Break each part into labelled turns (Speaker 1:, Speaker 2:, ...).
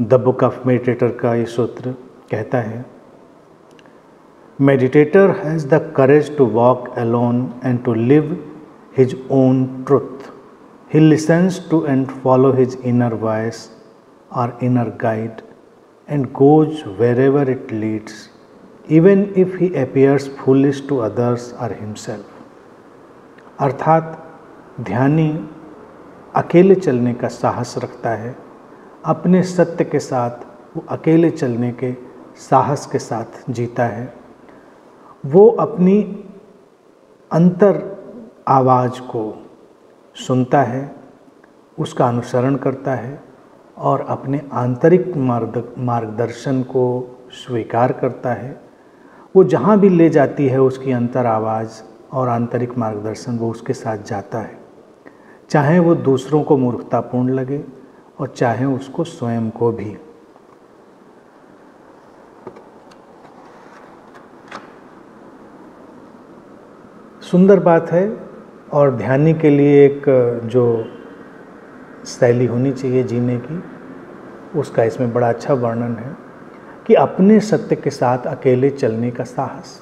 Speaker 1: The book of meditator का ये सूत्र कहता है, meditator has the courage to walk alone and to live his own truth. He listens to and follow his inner voice और inner guide, and goes wherever it leads, even if he appears foolish to others or himself. अर्थात ध्यानी अकेले चलने का साहस रखता है अपने सत्य के साथ, वो अकेले चलने के साहस के साथ जीता है। वो अपनी अंतर आवाज़ को सुनता है, उसका अनुसरण करता है और अपने आंतरिक मार्ग, मार्गदर्शन को स्वीकार करता है। वो जहाँ भी ले जाती है, उसकी अंतर आवाज़ और आंतरिक मार्गदर्शन वो उसके साथ जाता है। चाहे वो दूसरों को मूर्खतापूर्ण लगे और चाहे उसको स्वयं को भी। सुंदर बात है और ध्यानी के लिए एक, जो शैली होनी चाहिए जीने की, उसका इसमें बड़ा अच्छा वर्णन है कि अपने सत्य के साथ अकेले चलने का साहस।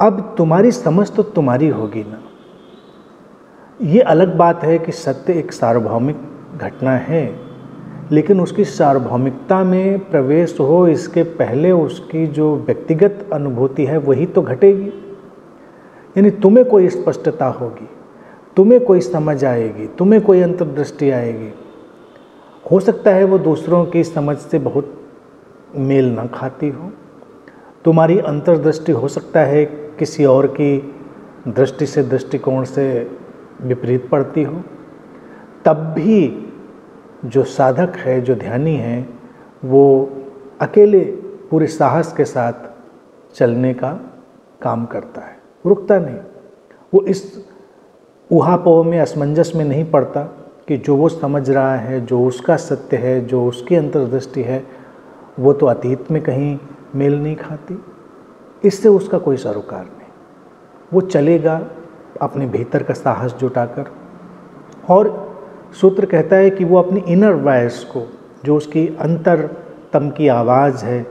Speaker 1: अब तुम्हारी समझ तो तुम्हारी होगी ना। ये अलग बात है कि सत्य एक सार्वभौमिक घटना है, लेकिन उसकी सार्वभौमिकता में प्रवेश हो इसके पहले उसकी जो व्यक्तिगत अनुभूति है, वही तो घटेगी। यानी तुम्हें कोई स्पष्टता होगी, तुम्हें कोई समझ आएगी, तुम्हें कोई अंतर्दृष्टि आएगी। हो सकता है वो दूसरों की समझ से बहुत मेल ना खाती हो। तुम्हारी अंतर्दृष्टि हो सकता है किसी और की दृष्टि से, दृष्टिकोण से विपरीत पड़ती हो, तब भी जो साधक है, जो ध्यानी है, वो अकेले पूरे साहस के साथ चलने का काम करता है। रुकता नहीं। वो इस उहापोह में, असमंजस में नहीं पड़ता कि जो वो समझ रहा है, जो उसका सत्य है, जो उसकी अंतर्दृष्टि है, वो तो अतीत में कहीं मेल नहीं खाती। इससे उसका कोई सरोकार नहीं। वो चलेगा अपने भीतर का साहस जुटाकर। और सूत्र कहता है कि वो अपनी इनर वॉइस को, जो उसकी अंतर तम की आवाज़ है,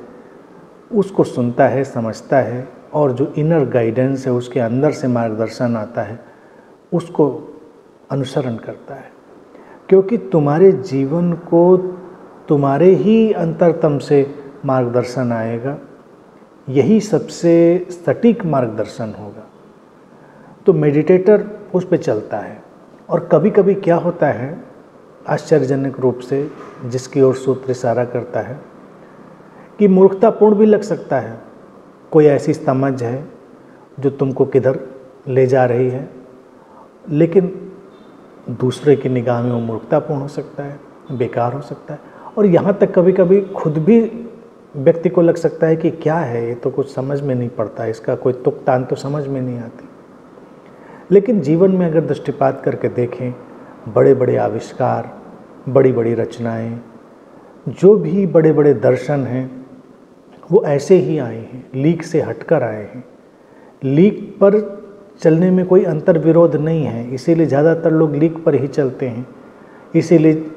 Speaker 1: उसको सुनता है, समझता है, और जो इनर गाइडेंस है, उसके अंदर से मार्गदर्शन आता है, उसको अनुसरण करता है। क्योंकि तुम्हारे जीवन को तुम्हारे ही अंतरतम से मार्गदर्शन आएगा, यही सबसे सटीक मार्गदर्शन होगा। तो मेडिटेटर उस पर चलता है। और कभी कभी क्या होता है, आश्चर्यजनक रूप से जिसकी ओर सूत्र इशारा करता है, कि मूर्खतापूर्ण भी लग सकता है। कोई ऐसी समझ है जो तुमको किधर ले जा रही है, लेकिन दूसरे की निगाह में वो मूर्खतापूर्ण हो सकता है, बेकार हो सकता है। और यहाँ तक कभी कभी खुद भी व्यक्ति को लग सकता है कि क्या है, ये तो कुछ समझ में नहीं पड़ता, इसका कोई तुक तान तो समझ में नहीं आती। लेकिन जीवन में अगर दृष्टिपात करके देखें बड़े बड़े आविष्कार बड़ी बड़ी रचनाएँ, जो भी बड़े बड़े दर्शन हैं, वो ऐसे ही आए हैं, लीक से हटकर आए हैं। लीक पर चलने में कोई अंतर विरोध नहीं है, इसीलिए ज़्यादातर लोग लीक पर ही चलते हैं। इसीलिए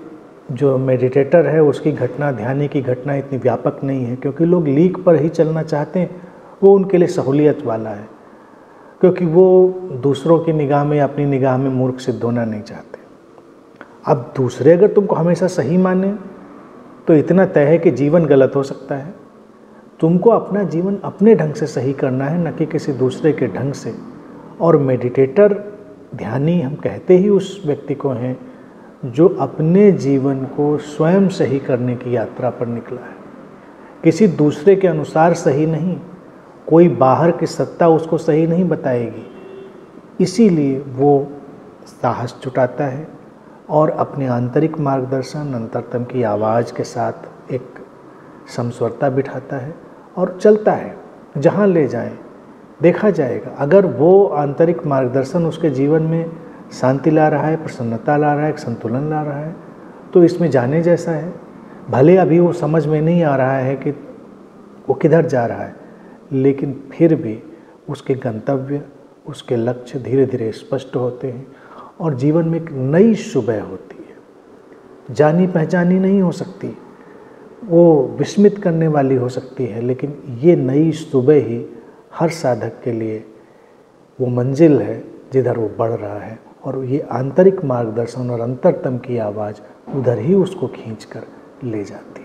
Speaker 1: जो मेडिटेटर है, उसकी घटना, ध्यानी की घटना इतनी व्यापक नहीं है, क्योंकि लोग लीक पर ही चलना चाहते हैं, वो उनके लिए सहूलियत वाला है। क्योंकि वो दूसरों की निगाह में, अपनी निगाह में मूर्ख सिद्ध होना नहीं चाहते। अब दूसरे अगर तुमको हमेशा सही माने तो इतना तय है कि जीवन गलत हो सकता है। तुमको अपना जीवन अपने ढंग से सही करना है, न कि किसी दूसरे के ढंग से। और मेडिटेटर ध्यानी हम कहते ही उस व्यक्ति को हैं, जो अपने जीवन को स्वयं सही करने की यात्रा पर निकला है। किसी दूसरे के अनुसार सही नहीं कोई बाहर की सत्ता उसको सही नहीं बताएगी। इसीलिए वो साहस जुटाता है और अपने आंतरिक मार्गदर्शन, अंतरतम की आवाज़ के साथ एक समस्वरता बिठाता है और चलता है। जहाँ ले जाए, देखा जाएगा। अगर वो आंतरिक मार्गदर्शन उसके जीवन में शांति ला रहा है, प्रसन्नता ला रहा है, एक संतुलन ला रहा है तो इसमें जाने जैसा है। भले अभी वो समझ में नहीं आ रहा है कि वो किधर जा रहा है लेकिन फिर भी उसके गंतव्य, उसके लक्ष्य धीरे धीरे स्पष्ट होते हैं और जीवन में एक नई सुबह होती है। जानी पहचानी नहीं हो सकती, वो विस्मित करने वाली हो सकती है, लेकिन ये नई सुबह ही हर साधक के लिए वो मंजिल है जिधर वो बढ़ रहा है और ये आंतरिक मार्गदर्शन और अंतरतम की आवाज़ उधर ही उसको खींच कर ले जाती